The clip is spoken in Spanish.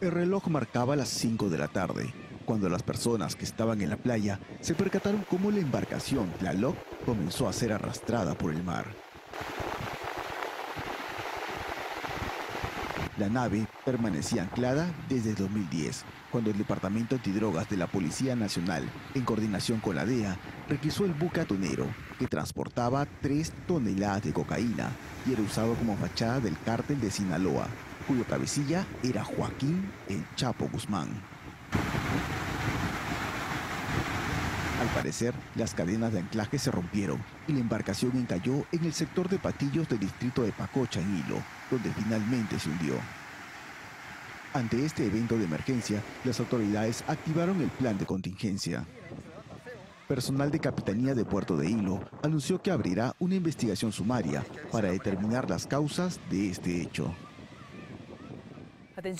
El reloj marcaba las 5 de la tarde, cuando las personas que estaban en la playa se percataron cómo la embarcación Tlaloc comenzó a ser arrastrada por el mar. La nave permanecía anclada desde 2010, cuando el Departamento Antidrogas de la Policía Nacional, en coordinación con la DEA, requisó el buque atonero, que transportaba 3 toneladas de cocaína y era usado como fachada del cártel de Sinaloa, cuyo cabecilla era Joaquín El Chapo Guzmán. Al parecer, las cadenas de anclaje se rompieron y la embarcación encalló en el sector de Patillos del distrito de Pacocha, en Hilo, donde finalmente se hundió. Ante este evento de emergencia, las autoridades activaron el plan de contingencia. Personal de Capitanía de Puerto de Hilo anunció que abrirá una investigación sumaria para determinar las causas de este hecho. But then